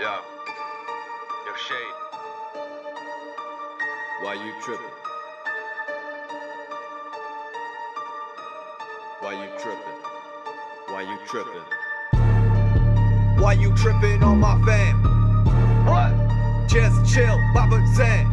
Yeah. Yo, Shade. Why you tripping? Why you tripping? Why you tripping? Why you tripping on my fam? What? Just chill, Baba Zan.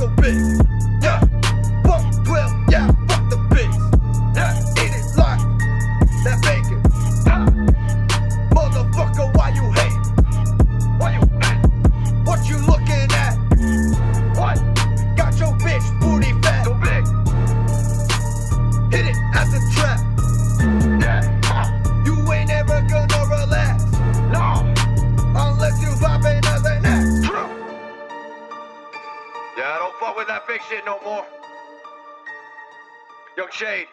so big. fuck with that fake shit no more. Young Shade.